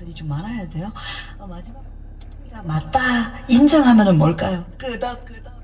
사람들이 좀 많아야 돼요. 어, 마지막 맞다 인정하면은 뭘까요? 끄덕 끄덕.